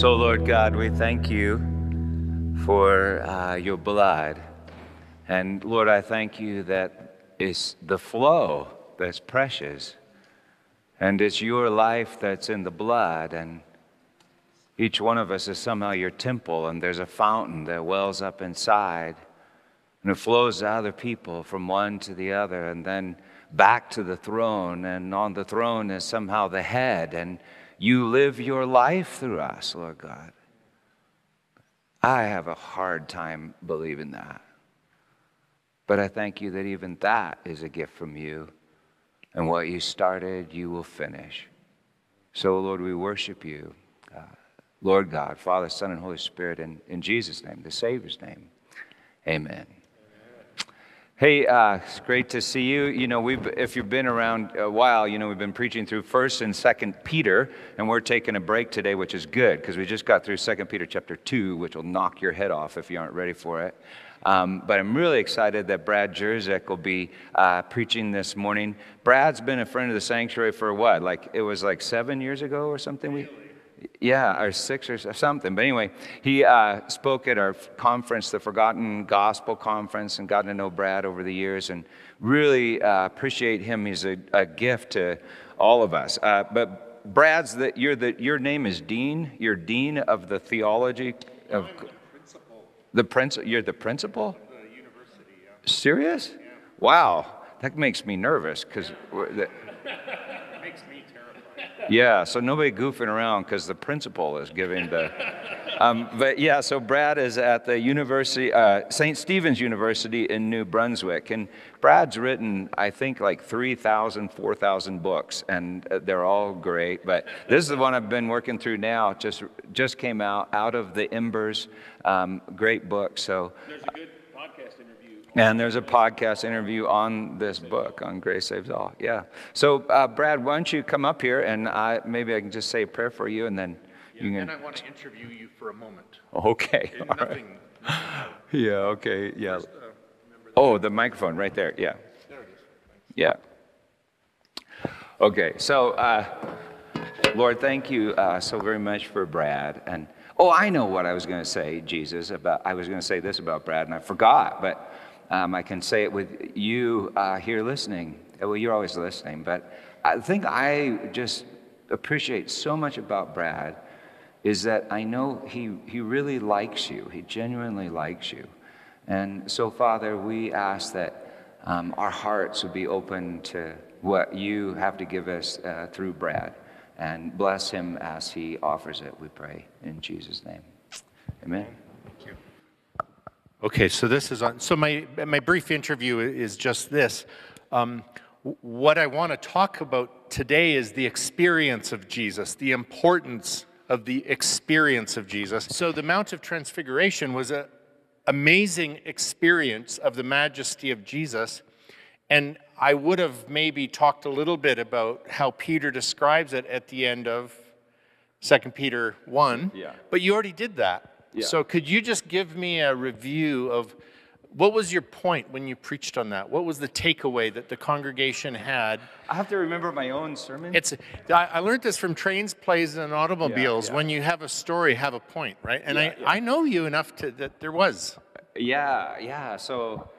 So, Lord God, we thank you for uh, your blood. And Lord, I thank you that it's the flow that's precious. And it's your life that's in the blood. And each one of us is somehow your temple, and there's a fountain that wells up inside. And it flows to other people from one to the other, and then back to the throne. And on the throne is somehow the head. And you live your life through us, Lord God. I have a hard time believing that. But I thank you that even that is a gift from you. And what you started, you will finish. So, Lord, we worship you. Uh, Lord God, Father, Son, and Holy Spirit, in, in Jesus' name, the Savior's name. Amen. Hey, uh, it's great to see you. You know, we've, if you've been around a while, you know, we've been preaching through 1st and 2nd Peter, and we're taking a break today, which is good, because we just got through 2nd Peter chapter 2, which will knock your head off if you aren't ready for it. Um, but I'm really excited that Brad Jersak will be uh, preaching this morning. Brad's been a friend of the sanctuary for what? Like, it was like seven years ago or something? We, yeah, or six or something. But anyway, he uh, spoke at our conference, the Forgotten Gospel Conference, and gotten to know Brad over the years, and really uh, appreciate him. He's a, a, gift to all of us. Uh, but Brad's the, you're the, your name is Dean. You're Dean of the theology of the principal. The. You're the principal. The university. Yeah. Serious? Yeah. Wow, that makes me nervous because. me yeah, so nobody goofing around because the principal is giving the. Um, but yeah, so Brad is at the University, uh, St. Stephen's University in New Brunswick. And Brad's written, I think, like 3,000, 4,000 books, and uh, they're all great. But this is the one I've been working through now, just, just came out, Out of the Embers. Um, great book. So. There's a good and there's a podcast interview on this book, on Grace Saves All. Yeah. So, uh, Brad, why don't you come up here and I, maybe I can just say a prayer for you and then yeah, you can. And I want to interview you for a moment. Okay. Nothing, right. Yeah, okay. Yeah. First, uh, oh, the microphone right there. Yeah. There it is. Yeah. Okay. So, uh, Lord, thank you uh, so very much for Brad. And, oh, I know what I was going to say, Jesus, about, I was going to say this about Brad and I forgot, but um, I can say it with you uh, here listening. Well, you're always listening, but I think I just appreciate so much about Brad is that I know he, he really likes you. He genuinely likes you. And so, Father, we ask that um, our hearts would be open to what you have to give us uh, through Brad. And bless him as he offers it, we pray. In Jesus' name. Amen. Okay, so this is on. So my my brief interview is just this. Um, what I want to talk about today is the experience of Jesus, the importance of the experience of Jesus. So the Mount of Transfiguration was an amazing experience of the majesty of Jesus, and I would have maybe talked a little bit about how Peter describes it at the end of 2 Peter 1. Yeah. But you already did that. Yeah. So could you just give me a review of what was your point when you preached on that? What was the takeaway that the congregation had? I have to remember my own sermon. It's I learned this from trains, planes, and automobiles. Yeah, yeah. When you have a story, have a point, right? And yeah, I, I know you enough to that there was. Yeah, yeah. So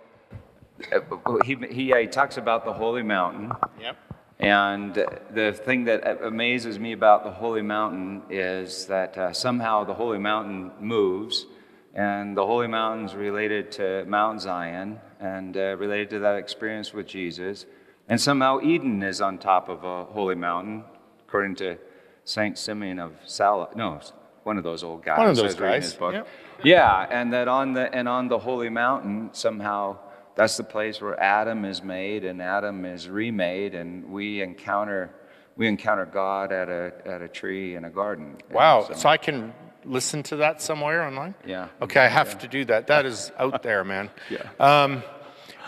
uh, he he, he talks about the holy mountain. Yep. And the thing that amazes me about the Holy Mountain is that uh, somehow the Holy Mountain moves, and the Holy Mountain's related to Mount Zion and uh, related to that experience with Jesus. And somehow Eden is on top of a holy mountain, according to Saint Simeon of Sala. No, one of those old guys. One of those guys. Yep. Yeah, and that on the and on the holy mountain somehow that's the place where Adam is made and Adam is remade, and we encounter we encounter God at a at a tree in a garden. Wow! So, so I can listen to that somewhere online. Yeah. Okay, I have yeah. to do that. That is out there, man. yeah. Um,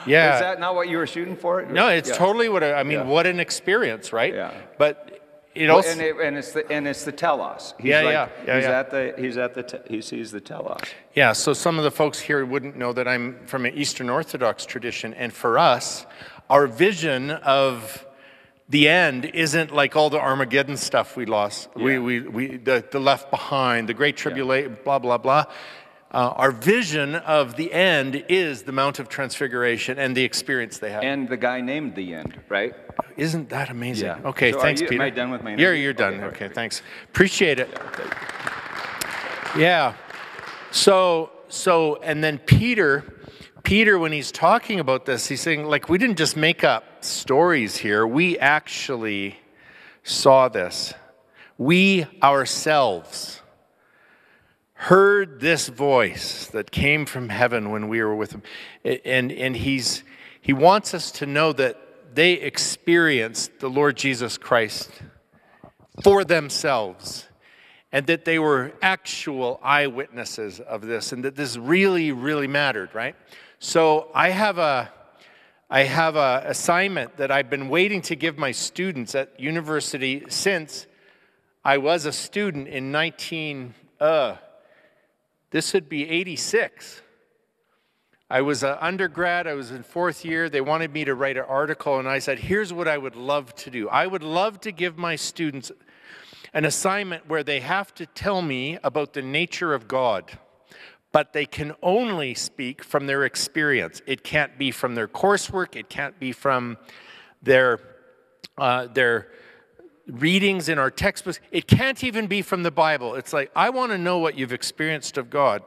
yeah. Is that not what you were shooting for? No, it's yeah. totally what I, I mean. Yeah. What an experience, right? Yeah. But it also and, it, and, it's the and it's the telos. He's yeah, like, yeah, yeah. He's yeah. at the he's at the he sees the telos. Yeah. So some of the folks here wouldn't know that I'm from an Eastern Orthodox tradition, and for us, our vision of the end isn't like all the Armageddon stuff we lost. Yeah. We, we, we, the, the left behind, the great tribulation, yeah. blah, blah, blah. Uh, our vision of the end is the Mount of Transfiguration and the experience they have. And the guy named the end, right? Isn't that amazing? Yeah. Okay, so thanks, you, Peter. Am I done with my interview? You're, you're done. Okay, okay, thanks. Appreciate it. Yeah. So, so, and then Peter, Peter, when he's talking about this, he's saying, like, we didn't just make up stories here. We actually saw this. We ourselves heard this voice that came from heaven when we were with him. And, and he's, he wants us to know that they experienced the Lord Jesus Christ for themselves and that they were actual eyewitnesses of this and that this really, really mattered, right? So I have a. I have an assignment that I've been waiting to give my students at university since I was a student in 19, uh, this would be 86. I was an undergrad, I was in fourth year. They wanted me to write an article, and I said, Here's what I would love to do. I would love to give my students an assignment where they have to tell me about the nature of God, but they can only speak from their experience. It can't be from their coursework, it can't be from their, uh, their readings in our textbooks. It can't even be from the Bible. It's like, I want to know what you've experienced of God.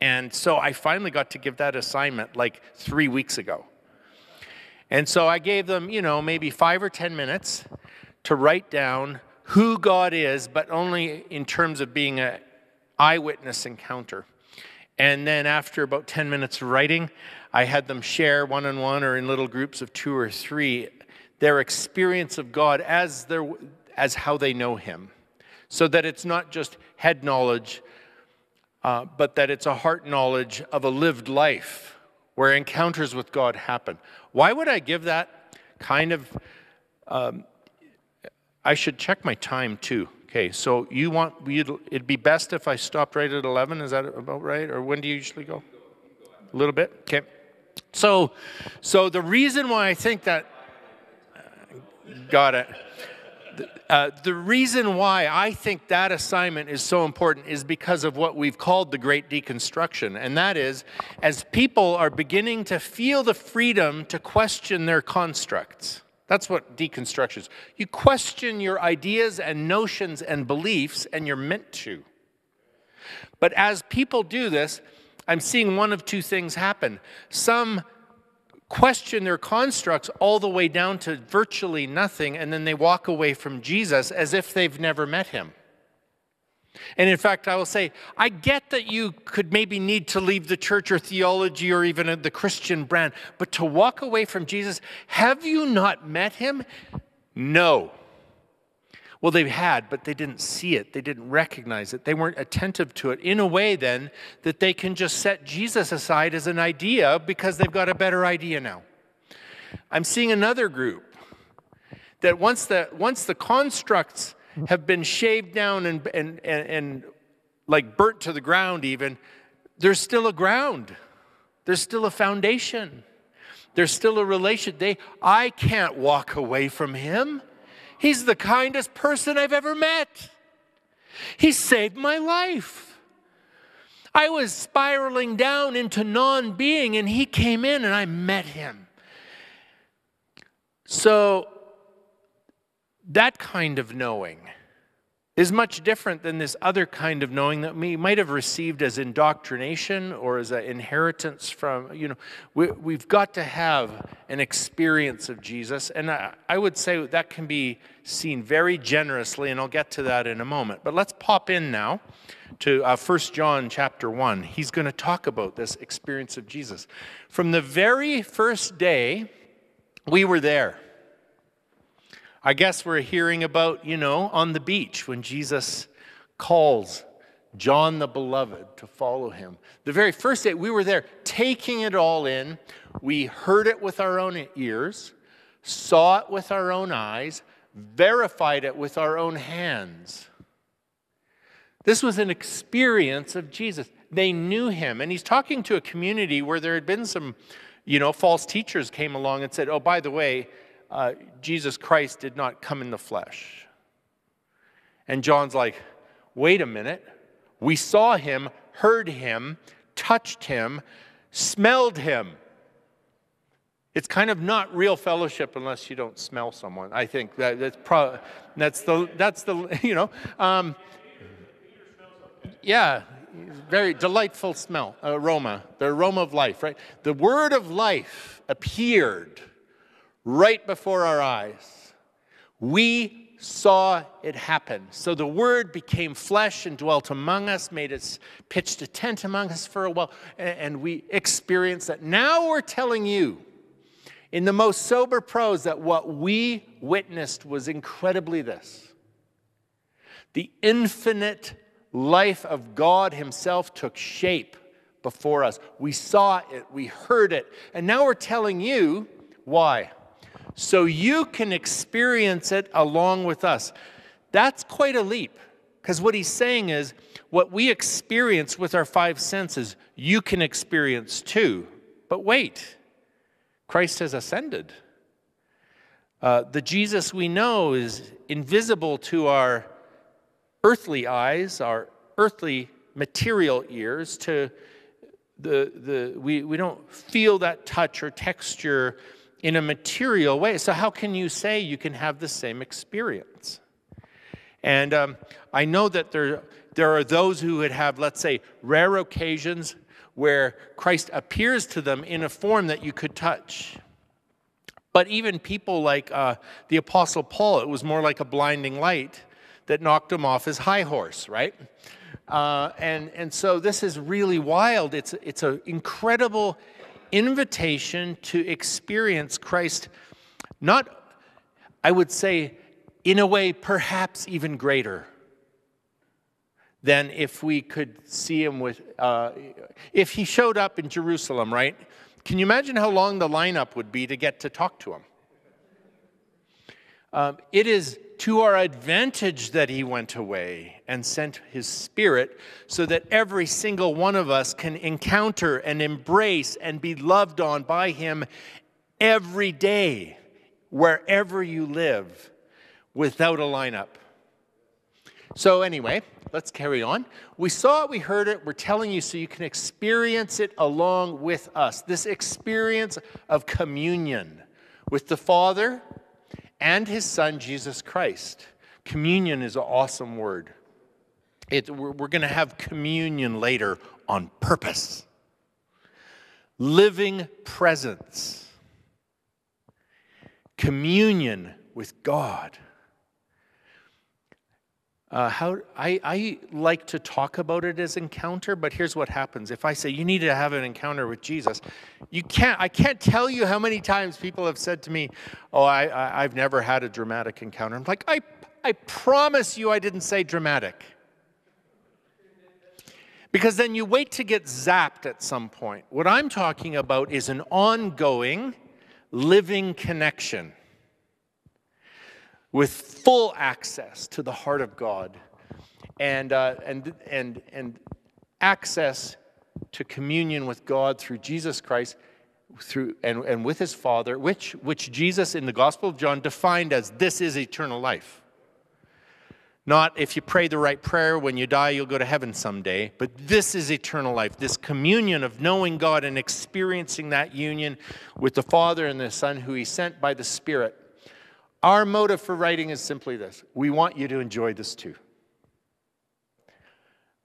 And so I finally got to give that assignment like three weeks ago. And so I gave them, you know, maybe five or 10 minutes to write down who God is, but only in terms of being an eyewitness encounter. And then after about 10 minutes of writing, I had them share one on one or in little groups of two or three their experience of God as their, as how they know Him. So that it's not just head knowledge, uh, but that it's a heart knowledge of a lived life where encounters with God happen. Why would I give that kind of? Um, I should check my time too. Okay, so you want it'd be best if I stopped right at 11. Is that about right? Or when do you usually go? A little bit. Okay. So, so the reason why I think that, uh, got it. Uh, the reason why I think that assignment is so important is because of what we've called the great deconstruction. And that is, as people are beginning to feel the freedom to question their constructs. That's what deconstruction is. You question your ideas and notions and beliefs, and you're meant to. But as people do this, I'm seeing one of two things happen. Some question their constructs all the way down to virtually nothing, and then they walk away from Jesus as if they've never met him. And in fact, I will say, I get that you could maybe need to leave the church or theology or even the Christian brand, but to walk away from Jesus, have you not met him? No. Well, they had, but they didn't see it. They didn't recognize it. They weren't attentive to it in a way then that they can just set Jesus aside as an idea because they've got a better idea now. I'm seeing another group that once the, once the constructs have been shaved down and, and, and, and like burnt to the ground, even, there's still a ground, there's still a foundation. There's still a relation. They, I can't walk away from him. He's the kindest person I've ever met. He saved my life. I was spiraling down into non being, and he came in and I met him. So, that kind of knowing is much different than this other kind of knowing that we might have received as indoctrination or as an inheritance from, you know, we, we've got to have an experience of Jesus. And I, I would say that can be seen very generously, and I'll get to that in a moment. But let's pop in now to uh, 1 John chapter 1. He's going to talk about this experience of Jesus. From the very first day, we were there. I guess we're hearing about, you know, on the beach when Jesus calls John the Beloved to follow him. The very first day we were there taking it all in. We heard it with our own ears, saw it with our own eyes, verified it with our own hands. This was an experience of Jesus. They knew him. And he's talking to a community where there had been some, you know, false teachers came along and said, oh, by the way, uh, Jesus Christ did not come in the flesh. And John's like, wait a minute. We saw him, heard him, touched him, smelled him. It's kind of not real fellowship unless you don't smell someone. I think that, that's probably that's the that's the you know um, yeah very delightful smell aroma the aroma of life right the word of life appeared right before our eyes we saw it happen. So the Word became flesh and dwelt among us, made us, pitched a tent among us for a while, and we experienced that. Now we're telling you, in the most sober prose, that what we witnessed was incredibly this the infinite life of God Himself took shape before us. We saw it, we heard it, and now we're telling you why so you can experience it along with us. That's quite a leap because what he's saying is what we experience with our five senses, you can experience too. But wait, Christ has ascended. Uh, the Jesus we know is invisible to our earthly eyes, our earthly material ears, to the, the we, we don't feel that touch or texture in a material way. So, how can you say you can have the same experience? And um, I know that there, there are those who would have, let's say, rare occasions where Christ appears to them in a form that you could touch. But even people like uh, the Apostle Paul, it was more like a blinding light that knocked him off his high horse, right? Uh, and, and so this is really wild. It's, it's an incredible invitation to experience Christ, not, I would say, in a way, perhaps even greater than if we could see him with, uh, if he showed up in Jerusalem, right? Can you imagine how long the lineup would be to get to talk to him? Um, it is to our advantage that he went away and sent his spirit so that every single one of us can encounter and embrace and be loved on by him every day, wherever you live, without a lineup. So, anyway, let's carry on. We saw it, we heard it, we're telling you so you can experience it along with us. This experience of communion with the Father and his son, Jesus Christ. Communion is an awesome word. It, we're, we're going to have communion later on purpose. Living presence. Communion with God. Uh, how I, I like to talk about it as encounter, but here's what happens. If I say you need to have an encounter with Jesus, you can't. I can't tell you how many times people have said to me, "Oh, I, I I've never had a dramatic encounter." I'm like, I I promise you, I didn't say dramatic. Because then you wait to get zapped at some point. What I'm talking about is an ongoing, living connection with full access to the heart of God and, uh, and, and, and access to communion with God through Jesus Christ through, and, and with his Father, which, which Jesus in the Gospel of John defined as this is eternal life. Not if you pray the right prayer, when you die, you'll go to heaven someday. But this is eternal life, this communion of knowing God and experiencing that union with the Father and the Son who He sent by the Spirit. Our motive for writing is simply this we want you to enjoy this too.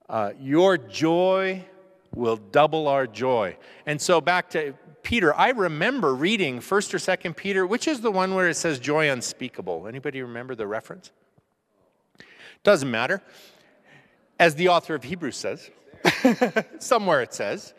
Uh, your joy will double our joy. And so back to Peter, I remember reading 1st or 2nd Peter, which is the one where it says joy unspeakable. Anybody remember the reference? Doesn't matter. As the author of Hebrews says, somewhere it says,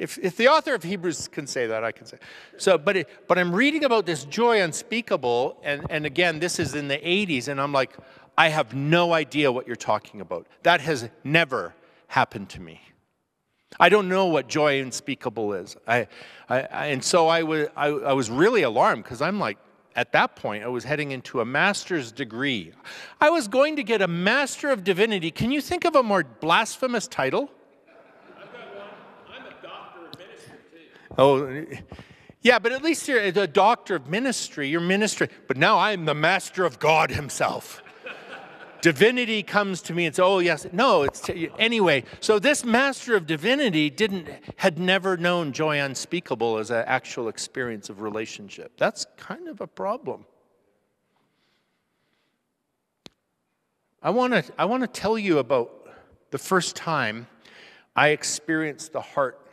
if, if the author of Hebrews can say that, I can say. So, but, it, but I'm reading about this joy unspeakable, and, and again, this is in the 80s, and I'm like, I have no idea what you're talking about. That has never happened to me. I don't know what joy unspeakable is. I, I, I and so I was, I, I was really alarmed because I'm like, at that point, I was heading into a master's degree. I was going to get a Master of Divinity. Can you think of a more blasphemous title? Oh, Yeah, but at least you're a doctor of ministry, you're ministry. But now I'm the master of God Himself. divinity comes to me and says, "Oh yes, no." It's t- anyway. So this master of divinity didn't had never known joy unspeakable as an actual experience of relationship. That's kind of a problem. I want to I want to tell you about the first time I experienced the heart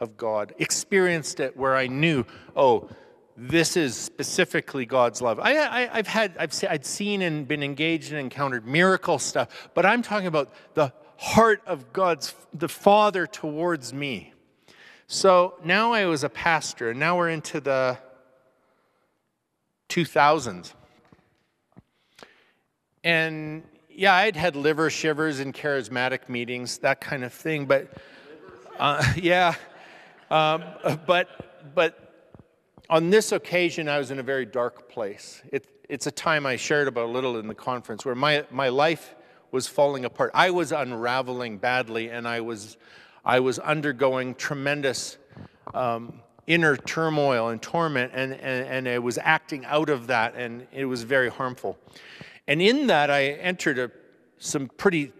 of God, experienced it where I knew, oh, this is specifically God's love. I, have had, I've, I'd seen and been engaged and encountered miracle stuff, but I'm talking about the heart of God's, the Father towards me. So now I was a pastor, and now we're into the 2000s. And yeah, I'd had liver shivers in charismatic meetings, that kind of thing, but uh, yeah. Um, but, but on this occasion, I was in a very dark place. It, it's a time I shared about a little in the conference where my, my life was falling apart. I was unraveling badly, and I was, I was undergoing tremendous um, inner turmoil and torment, and, and, and I was acting out of that, and it was very harmful. And in that, I entered a, some pretty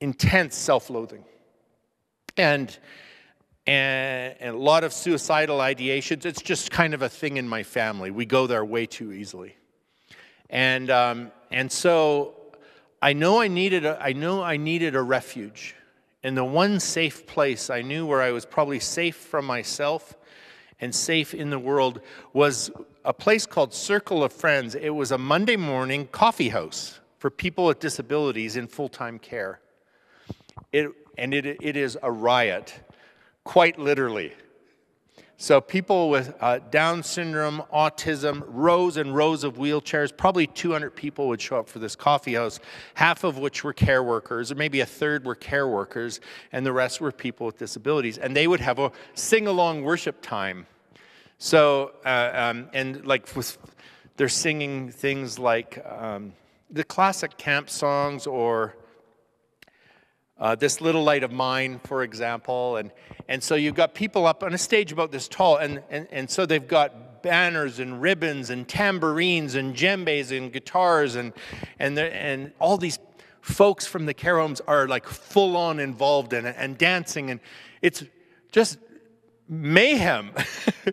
intense self loathing. And and, and, a lot of suicidal ideations. It's just kind of a thing in my family. We go there way too easily. And, um, and so I know I, needed a, I know I needed a refuge. And the one safe place I knew where I was probably safe from myself and safe in the world was a place called Circle of Friends. It was a Monday morning coffee house for people with disabilities in full time care. It, and it, it is a riot quite literally. So, people with uh, Down syndrome, autism, rows and rows of wheelchairs, probably 200 people would show up for this coffee house, half of which were care workers, or maybe a third were care workers, and the rest were people with disabilities. And they would have a sing along worship time. So, uh, um, and like they're singing things like um, the classic camp songs or uh, this little light of mine, for example. And, and so you've got people up on a stage about this tall, and, and, and so they've got banners and ribbons and tambourines and djembes and guitars, and, and, and all these folks from the care homes are like full on involved in it and dancing, and it's just mayhem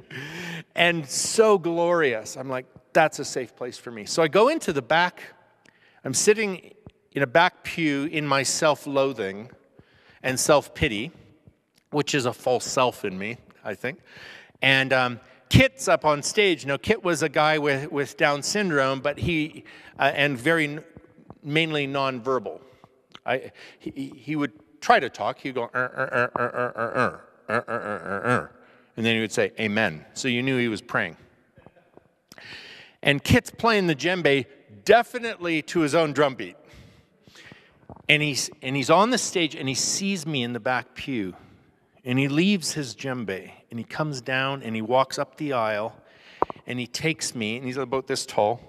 and so glorious. I'm like, that's a safe place for me. So I go into the back. I'm sitting in a back pew in my self loathing and self pity, which is a false self in me, I think. And um, Kit's up on stage. Now, Kit was a guy with, with Down syndrome, but he, uh, and very mainly nonverbal. I, he, he would try to talk. He'd go, er, er, er, er, er, er. and then he would say, Amen. So you knew he was praying. And Kit's playing the djembe definitely to his own drum beat. And he's, and he's on the stage and he sees me in the back pew. And he leaves his djembe and he comes down and he walks up the aisle and he takes me, and he's about this tall.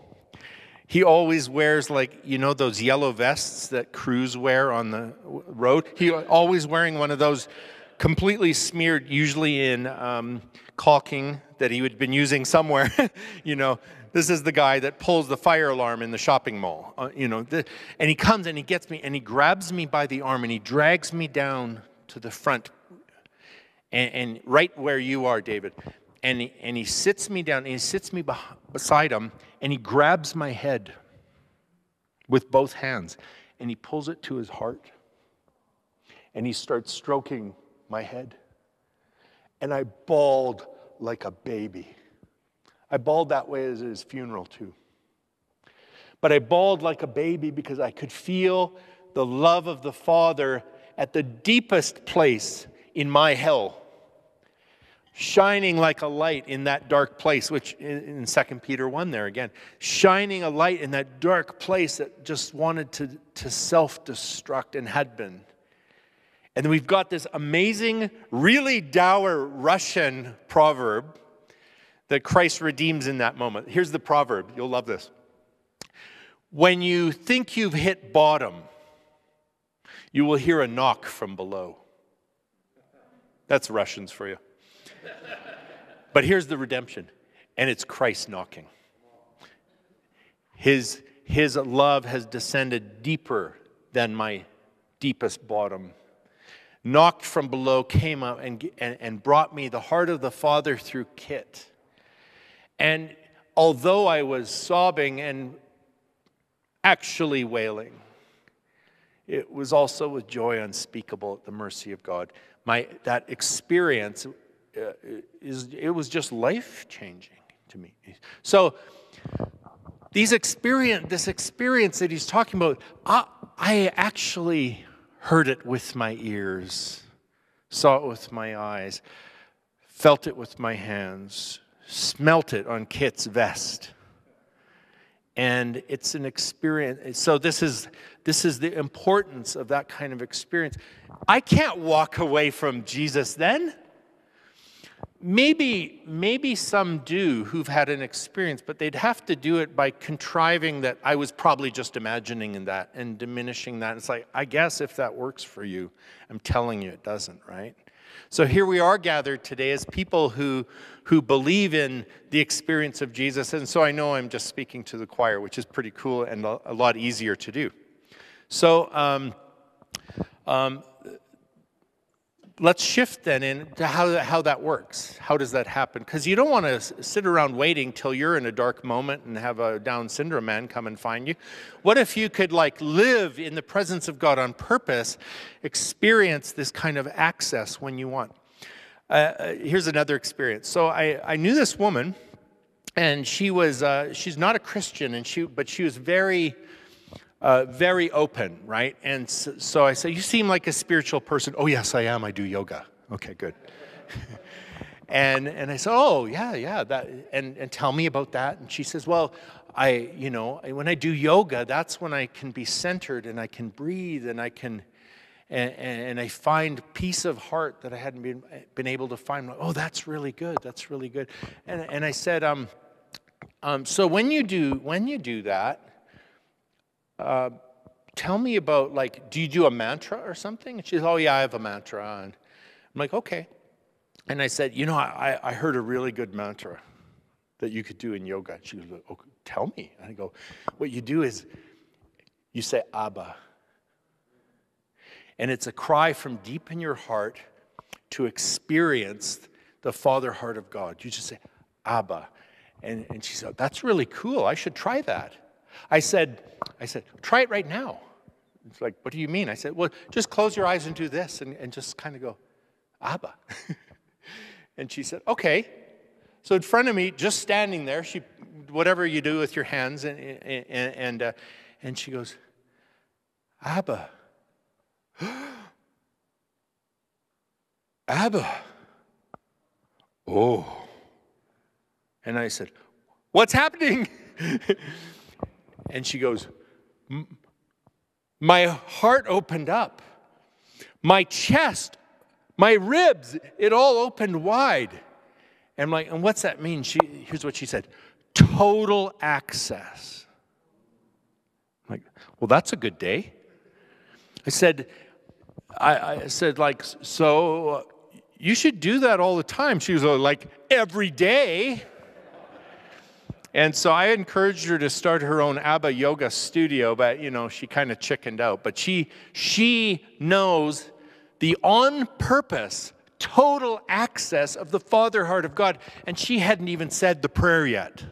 He always wears, like, you know, those yellow vests that crews wear on the road. He always wearing one of those completely smeared, usually in um, caulking that he had been using somewhere, you know, this is the guy that pulls the fire alarm in the shopping mall. Uh, you know, the, and he comes and he gets me and he grabs me by the arm and he drags me down to the front, and, and right where you are, David. And he, and he sits me down and he sits me beside him and he grabs my head with both hands and he pulls it to his heart and he starts stroking my head. And I bawled like a baby. I bawled that way at his funeral, too. But I bawled like a baby because I could feel the love of the Father at the deepest place in my hell, shining like a light in that dark place, which in 2 Peter 1 there again, shining a light in that dark place that just wanted to, to self destruct and had been. And we've got this amazing, really dour Russian proverb that Christ redeems in that moment. Here's the proverb. You'll love this. When you think you've hit bottom, you will hear a knock from below. That's Russians for you. But here's the redemption, and it's Christ knocking. His, his love has descended deeper than my deepest bottom. Knocked from below, came up and, and, and brought me the heart of the Father through Kit. And although I was sobbing and actually wailing, it was also with joy unspeakable at the mercy of God. My, that experience, uh, is, it was just life changing to me. So, these experience, this experience that he's talking about, I, I actually heard it with my ears, saw it with my eyes, felt it with my hands, smelt it on Kit's vest. And it's an experience. So this is this is the importance of that kind of experience. I can't walk away from Jesus then. Maybe, maybe some do who've had an experience, but they'd have to do it by contriving that I was probably just imagining in that and diminishing that. It's like, I guess if that works for you, I'm telling you it doesn't, right? So here we are gathered today as people who, who believe in the experience of Jesus. And so I know I'm just speaking to the choir, which is pretty cool and a lot easier to do. So um, um, let's shift then into how, how that works. How does that happen? Because you don't want to sit around waiting till you're in a dark moment and have a Down syndrome man come and find you. What if you could like live in the presence of God on purpose, experience this kind of access when you want? Uh, uh here's another experience. So I, I knew this woman, and she was uh, she's not a Christian, and she but she was very uh, very open, right? And so, so I said, You seem like a spiritual person. Oh, yes, I am. I do yoga. Okay, good. and, and I said, Oh, yeah, yeah. That, and, and tell me about that. And she says, Well, I, you know, when I do yoga, that's when I can be centered and I can breathe and I can, and, and I find peace of heart that I hadn't been, been able to find. Oh, that's really good. That's really good. And, and I said, um, um, so when you do when you do that, uh, tell me about like, do you do a mantra or something? And she says, oh yeah, I have a mantra. And I'm like, okay. And I said, you know, I, I heard a really good mantra that you could do in yoga. She goes, oh, tell me. And I go, what you do is you say Abba. And it's a cry from deep in your heart to experience the Father heart of God. You just say, Abba. And, and she said, that's really cool. I should try that. I said, I said, try it right now. It's like, what do you mean? I said, well, just close your eyes and do this and, and just kind of go, Abba. and she said, okay. So in front of me, just standing there, she, whatever you do with your hands, and, and, and, uh, and she goes, Abba. Abba. Oh. And I said, What's happening? And she goes, My heart opened up. My chest, my ribs, it all opened wide. And I'm like, and what's that mean? She, here's what she said total access. I'm like, well, that's a good day. I said, I, I said, like, so uh, you should do that all the time. She was like, every day. And so I encouraged her to start her own Abba yoga studio, but you know, she kind of chickened out. But she she knows the on purpose total access of the father heart of God and she hadn't even said the prayer yet.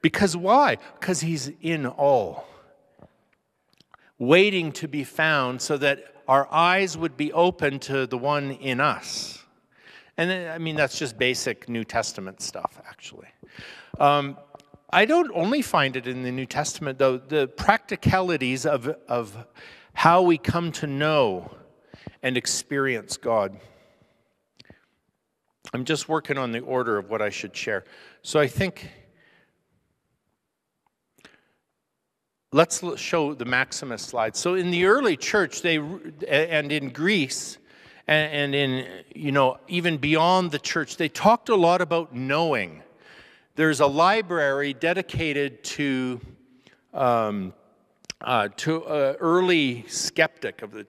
Because why? Because he's in all. Waiting to be found so that our eyes would be open to the one in us. And I mean, that's just basic New Testament stuff, actually. Um, I don't only find it in the New Testament, though, the practicalities of, of how we come to know and experience God. I'm just working on the order of what I should share. So I think let's show the Maximus slide. So in the early church, they and in Greece, and, in you know even beyond the church, they talked a lot about knowing. There's a library dedicated to um, uh, to an early skeptic of the,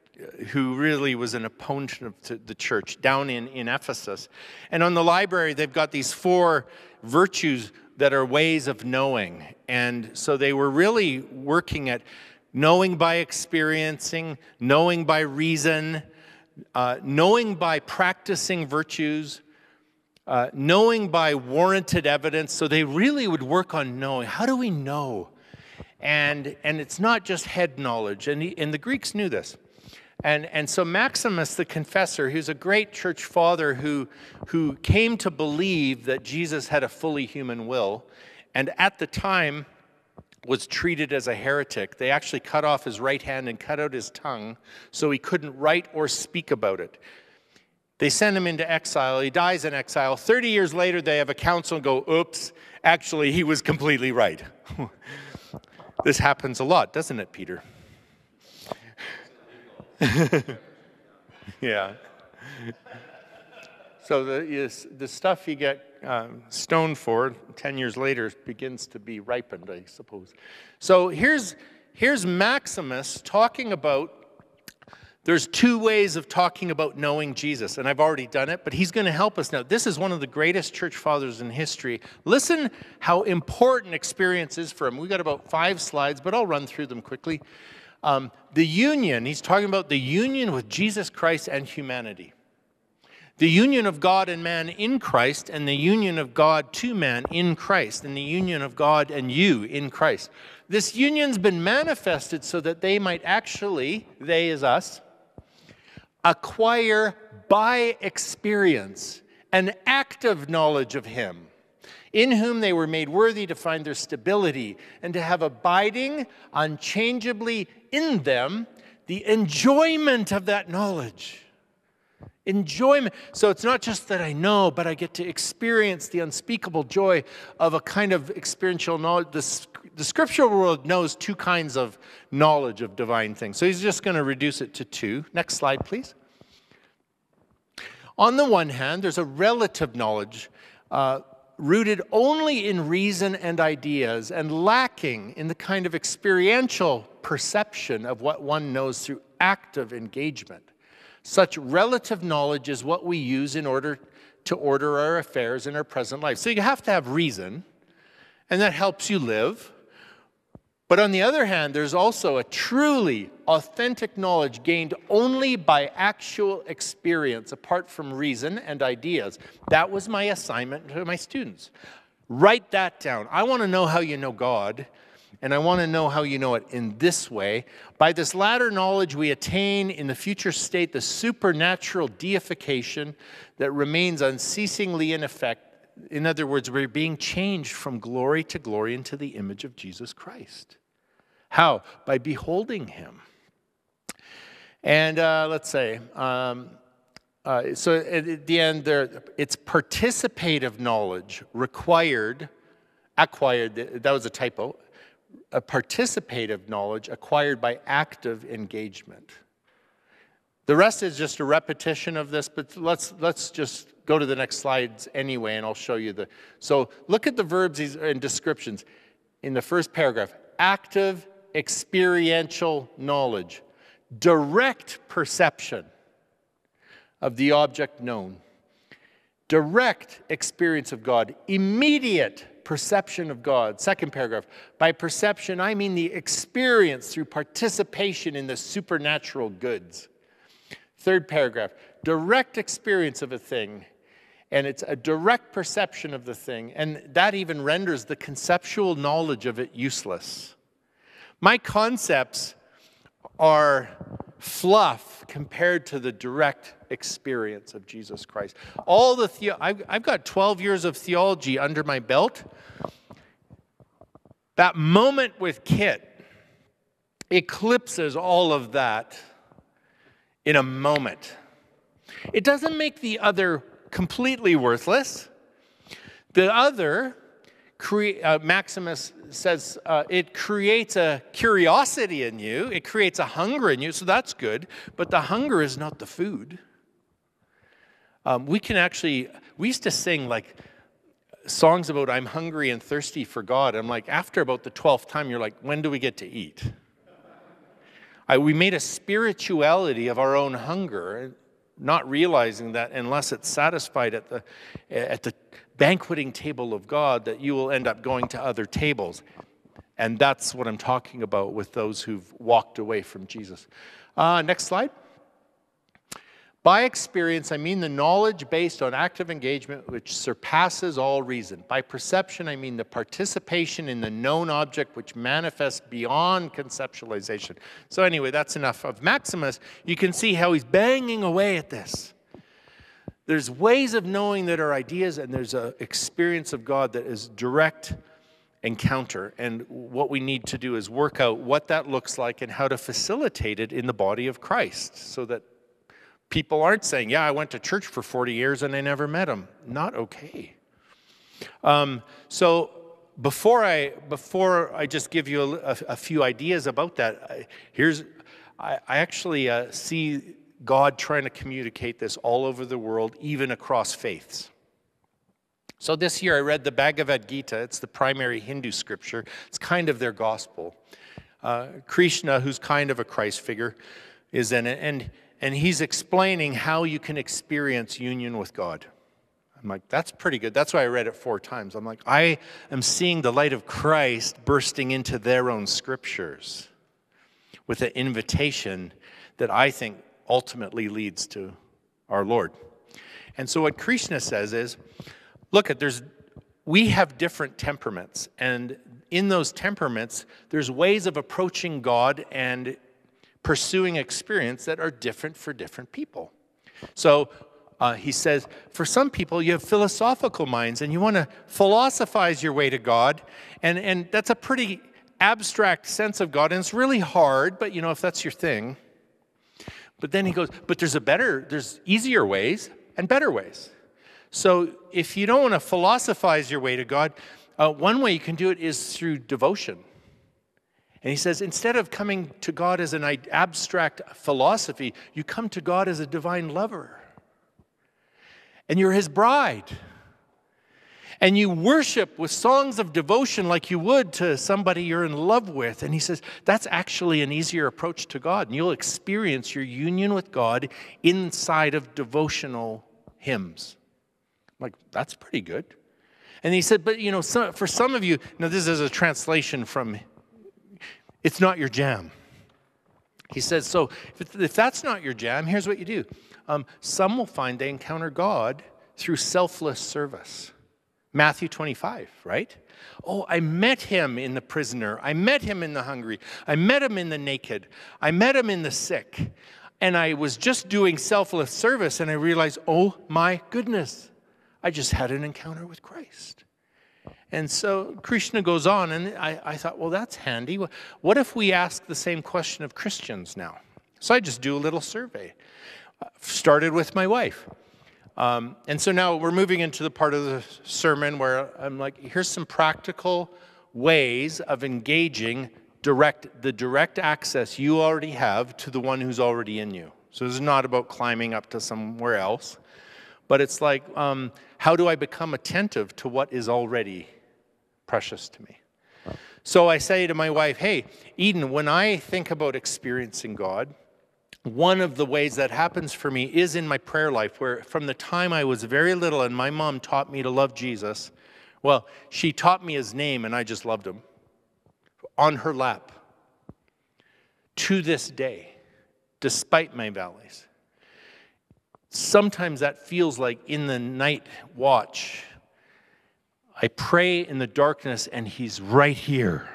who really was an opponent of the church down in, in Ephesus. And on the library, they've got these four virtues that are ways of knowing. And so they were really working at knowing by experiencing, knowing by reason, uh, knowing by practicing virtues, uh, knowing by warranted evidence. So they really would work on knowing. How do we know? And, and it's not just head knowledge. And, he, and the Greeks knew this. And, and so Maximus the Confessor, who's a great church father who, who came to believe that Jesus had a fully human will, and at the time was treated as a heretic. They actually cut off his right hand and cut out his tongue so he couldn't write or speak about it. They send him into exile. He dies in exile. 30 years later, they have a council and go, oops, actually, he was completely right. This happens a lot, doesn't it, Peter? yeah. So the, the stuff you get um, stoned for 10 years later begins to be ripened, I suppose. So here's, here's Maximus talking about there's two ways of talking about knowing Jesus, and I've already done it, but he's going to help us now. This is one of the greatest church fathers in history. Listen how important experience is for him. We've got about five slides, but I'll run through them quickly. Um, the union, he's talking about the union with Jesus Christ and humanity. The union of God and man in Christ, and the union of God to man in Christ, and the union of God and you in Christ. This union's been manifested so that they might actually, they is us, acquire by experience an active knowledge of Him, in whom they were made worthy to find their stability and to have abiding unchangeably in them the enjoyment of that knowledge. Enjoyment. So it's not just that I know, but I get to experience the unspeakable joy of a kind of experiential knowledge. The, the scriptural world knows two kinds of knowledge of divine things. So he's just going to reduce it to two. Next slide, please. On the one hand, there's a relative knowledge uh, rooted only in reason and ideas and lacking in the kind of experiential perception of what one knows through active engagement. Such relative knowledge is what we use in order to order our affairs in our present life. So you have to have reason, and that helps you live. But on the other hand, there's also a truly authentic knowledge gained only by actual experience, apart from reason and ideas. That was my assignment to my students. Write that down. I want to know how you know God and I want to know how you know it in this way. By this latter knowledge, we attain in the future state the supernatural deification that remains unceasingly in effect. In other words, we're being changed from glory to glory into the image of Jesus Christ. How? By beholding him. And uh, let's say, um, uh, so at the end, there, it's participative knowledge required, acquired, that was a typo, a participative knowledge acquired by active engagement. The rest is just a repetition of this, but let's, let's just go to the next slides anyway, and I'll show you the. So look at the verbs and descriptions in the first paragraph active, experiential knowledge, direct perception of the object known, direct experience of God, immediate perception of God. Second paragraph. By perception, I mean the experience through participation in the supernatural goods. Third paragraph. Direct experience of a thing. And it's a direct perception of the thing. And that even renders the conceptual knowledge of it useless. My concepts are fluff compared to the direct experience of Jesus Christ. All the, the- I've, I've got 12 years of theology under my belt. That moment with Kit eclipses all of that in a moment. It doesn't make the other completely worthless. The other, uh, Maximus says, uh, it creates a curiosity in you, it creates a hunger in you, so that's good, but the hunger is not the food. Um, we can actually, we used to sing like songs about I'm hungry and thirsty for God. I'm like, after about the 12th time, you're like, when do we get to eat? I, we made a spirituality of our own hunger, not realizing that unless it's satisfied at the, at the banqueting table of God, that you will end up going to other tables. And that's what I'm talking about with those who've walked away from Jesus. Uh, next slide. By experience, I mean the knowledge based on active engagement which surpasses all reason. By perception, I mean the participation in the known object which manifests beyond conceptualization. So, anyway, that's enough of Maximus. You can see how he's banging away at this. There's ways of knowing that are ideas, and there's an experience of God that is direct encounter. And what we need to do is work out what that looks like and how to facilitate it in the body of Christ so that people aren't saying, Yeah, I went to church for 40 years and I never met him. Not okay. Um, so before I, before I just give you a, a few ideas about that, I, here's, I, I actually uh, see God trying to communicate this all over the world, even across faiths. So this year I read the Bhagavad Gita. It's the primary Hindu scripture. It's kind of their gospel. Uh, Krishna, who's kind of a Christ figure, is in it. And and he's explaining how you can experience union with God. I'm like, that's pretty good. That's why I read it four times. I'm like, I am seeing the light of Christ bursting into their own scriptures with an invitation that I think ultimately leads to our Lord. And so what Krishna says is, look at there's we have different temperaments and in those temperaments there's ways of approaching God and pursuing experience that are different for different people. So uh, he says, for some people, you have philosophical minds and you want to philosophize your way to God. And, and that's a pretty abstract sense of God. And it's really hard, but you know, if that's your thing. But then he goes, but there's a better, there's easier ways and better ways. So if you don't want to philosophize your way to God, uh, one way you can do it is through devotion. And he says, instead of coming to God as an abstract philosophy, you come to God as a divine lover. And you're his bride. And you worship with songs of devotion like you would to somebody you're in love with. And he says, that's actually an easier approach to God. And you'll experience your union with God inside of devotional hymns. I'm like, that's pretty good. And he said, but you know, for some of you, now this is a translation from it's not your jam. He says, so if, if that's not your jam, here's what you do. Um, some will find they encounter God through selfless service. Matthew 25, right? Oh, I met him in the prisoner. I met him in the hungry. I met him in the naked. I met him in the sick. And I was just doing selfless service and I realized, oh my goodness, I just had an encounter with Christ. And so Krishna goes on, and I, I thought, well, that's handy. What if we ask the same question of Christians now? So I just do a little survey. Uh, started with my wife. Um, and so now we're moving into the part of the sermon where I'm like, here's some practical ways of engaging direct the direct access you already have to the one who's already in you. So this is not about climbing up to somewhere else, but it's like, um, how do I become attentive to what is already precious to me. So I say to my wife, hey, Eden, when I think about experiencing God, one of the ways that happens for me is in my prayer life, where from the time I was very little and my mom taught me to love Jesus, well, she taught me his name and I just loved him on her lap to this day, despite my valleys. Sometimes that feels like in the night watch, I pray in the darkness, and He's right here.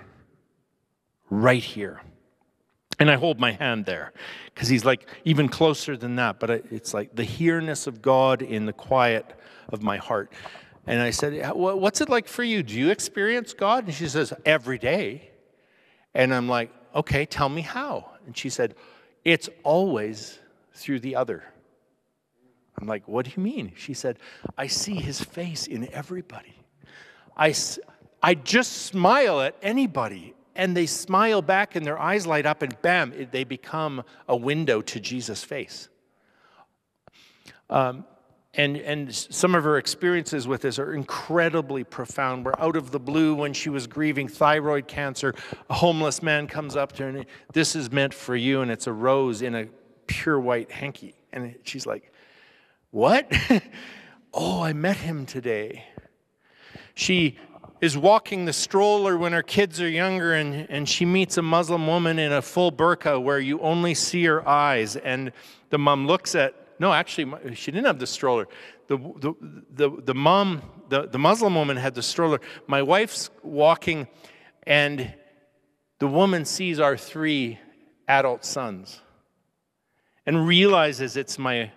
Right here. And I hold my hand there because He's like even closer than that. But it's like the here-ness of God in the quiet of my heart. And I said, What's it like for you? Do you experience God? And she says, Every day. And I'm like, Okay, tell me how. And she said, It's always through the other. I'm like, What do you mean? She said, I see his face in everybody. I, I just smile at anybody and they smile back and their eyes light up and bam, they become a window to Jesus' face. Um, and, and some of her experiences with this are incredibly profound. Where out of the blue, when she was grieving thyroid cancer, a homeless man comes up to her and this is meant for you, and it's a rose in a pure white hanky. And she's like, What? oh, I met him today. She is walking the stroller when her kids are younger and, and she meets a Muslim woman in a full burqa where you only see her eyes. And the mom looks at, no, actually, she didn't have the stroller. The, the, the, the mom, the, the Muslim woman had the stroller. My wife's walking and the woman sees our three adult sons and realizes it's my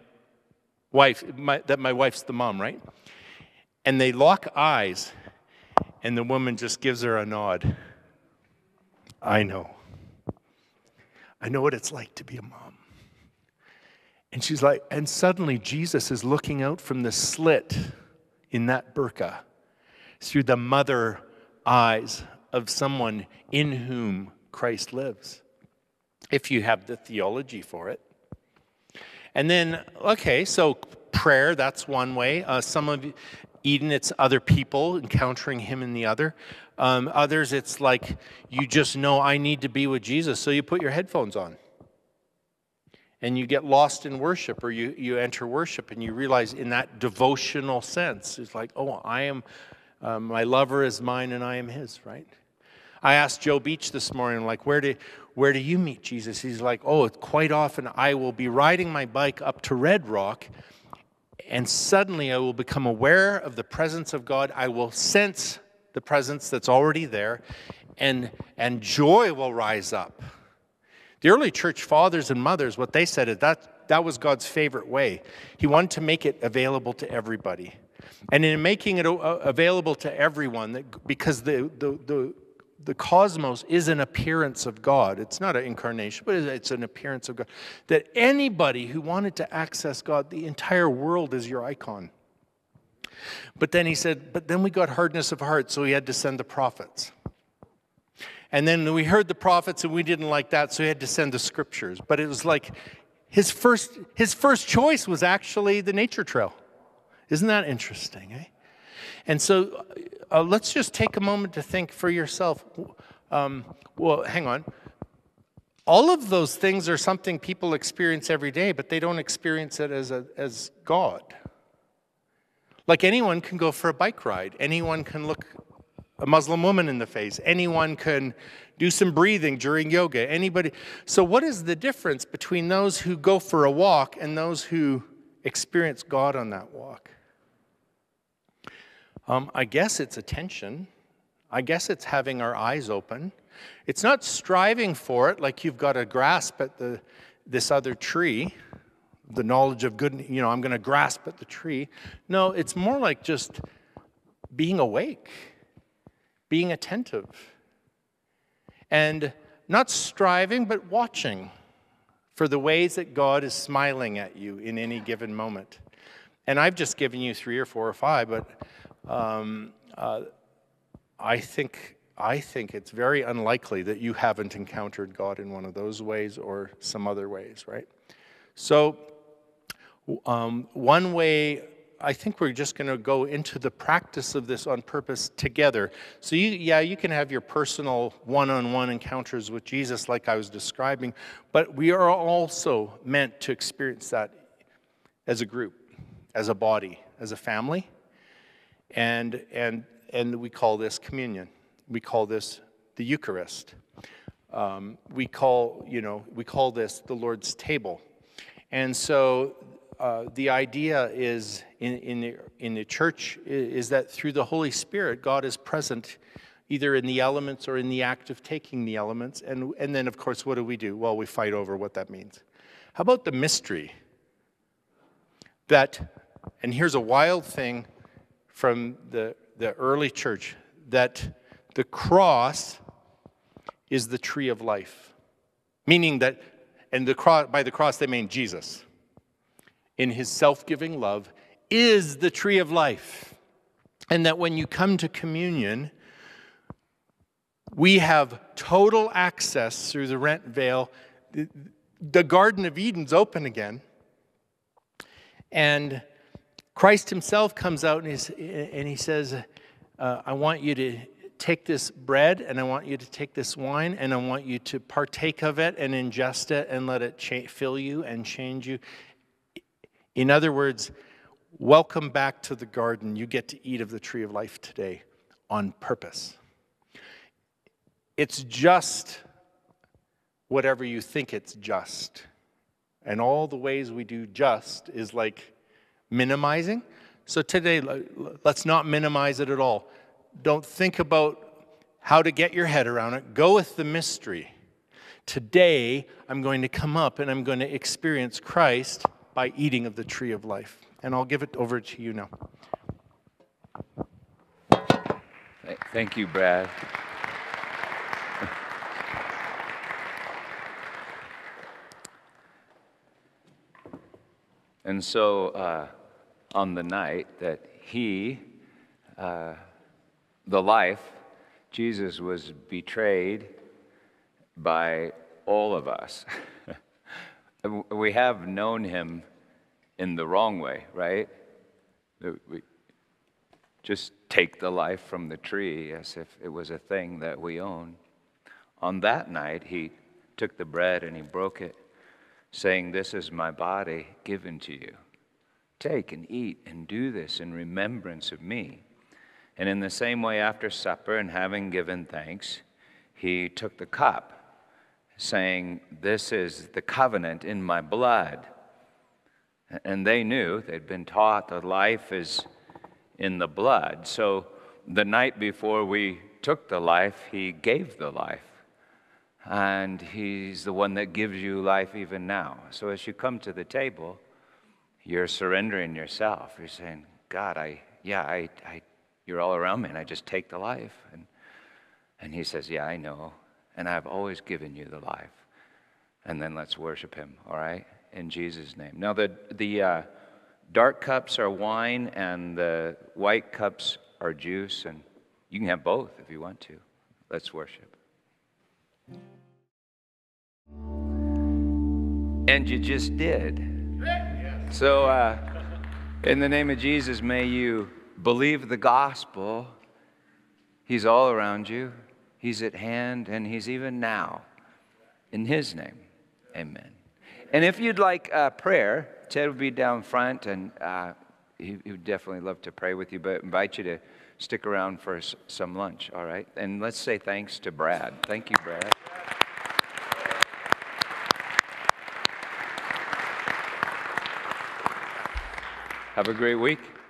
wife, my, that my wife's the mom, right? And they lock eyes and the woman just gives her a nod. I know. I know what it's like to be a mom. And she's like, and suddenly Jesus is looking out from the slit in that burqa through the mother eyes of someone in whom Christ lives, if you have the theology for it. And then, okay, so prayer, that's one way. Uh, some of Eden, it's other people encountering him in the other. Um, others, it's like you just know I need to be with Jesus, so you put your headphones on. And you get lost in worship, or you, you enter worship and you realize in that devotional sense, it's like, oh, I am, uh, my lover is mine and I am his, right? I asked Joe Beach this morning, like, where do, where do you meet Jesus? He's like, oh, quite often I will be riding my bike up to Red Rock and suddenly I will become aware of the presence of God. I will sense the presence that's already there, and, and joy will rise up. The early church fathers and mothers, what they said is that that was God's favorite way. He wanted to make it available to everybody. And in making it available to everyone, because the, the, the, the cosmos is an appearance of God. It's not an incarnation, but it's an appearance of God. That anybody who wanted to access God, the entire world is your icon. But then he said, but then we got hardness of heart, so he had to send the prophets. And then we heard the prophets and we didn't like that, so he had to send the scriptures. But it was like his first, his first choice was actually the nature trail. Isn't that interesting, eh? And so uh, let's just take a moment to think for yourself. Um, well, hang on. All of those things are something people experience every day, but they don't experience it as, a, as God. Like anyone can go for a bike ride, anyone can look a Muslim woman in the face, anyone can do some breathing during yoga, anybody. So, what is the difference between those who go for a walk and those who experience God on that walk? Um, I guess it's attention. I guess it's having our eyes open. It's not striving for it like you've got to grasp at the, this other tree, the knowledge of good, you know, I'm going to grasp at the tree. No, it's more like just being awake, being attentive, and not striving, but watching for the ways that God is smiling at you in any given moment. And I've just given you three or four or five, but um, uh, I think I think it's very unlikely that you haven't encountered God in one of those ways or some other ways, right? So, um, one way I think we're just going to go into the practice of this on purpose together. So, you, yeah, you can have your personal one on one encounters with Jesus, like I was describing, but we are also meant to experience that as a group, as a body, as a family. And, and, and we call this communion. We call this the Eucharist. Um, we call, you know, we call this the Lord's table. And so uh, the idea is in, in, the, in the church is that through the Holy Spirit, God is present either in the elements or in the act of taking the elements. And, and then, of course, what do we do? Well, we fight over what that means. How about the mystery? That, and here's a wild thing from the, the early church that the cross is the tree of life. Meaning that, and the cross, by the cross they mean Jesus, in his self giving love, is the tree of life. And that when you come to communion, we have total access through the rent veil. The, the Garden of Eden's open again. And Christ himself comes out and, and he says, uh, I want you to take this bread and I want you to take this wine and I want you to partake of it and ingest it and let it cha- fill you and change you. In other words, welcome back to the garden. You get to eat of the tree of life today on purpose. It's just whatever you think it's just. And all the ways we do just is like minimizing. So today, let's not minimize it at all. Don't think about how to get your head around it. Go with the mystery. Today, I'm going to come up and I'm going to experience Christ by eating of the tree of life. And I'll give it over to you now. Thank you, Brad. And so, uh, on the night that he, uh, the life, Jesus was betrayed by all of us. we have known him in the wrong way, right? We just take the life from the tree as if it was a thing that we own. On that night, he took the bread and he broke it, saying, This is my body given to you. Take and eat and do this in remembrance of me. And in the same way, after supper and having given thanks, he took the cup, saying, This is the covenant in my blood. And they knew, they'd been taught that life is in the blood. So the night before we took the life, he gave the life. And he's the one that gives you life even now. So as you come to the table, you're surrendering yourself. You're saying, God, I, yeah, I, I, you're all around me, and I just take the life. And, and he says, Yeah, I know. And I've always given you the life. And then let's worship him, all right? In Jesus' name. Now, the, the, uh, Dark cups are wine, and the white cups are juice, and you can have both if you want to. Let's worship. And you just did. So, uh, in the name of Jesus, may you believe the gospel. He's all around you, He's at hand, and He's even now. In His name, amen. And if you'd like a prayer, Ted would be down front, and uh, he, he, would definitely love to pray with you, but invite you to stick around for some lunch, all right? And let's say thanks to Brad. Thank you, Brad. Have a great week.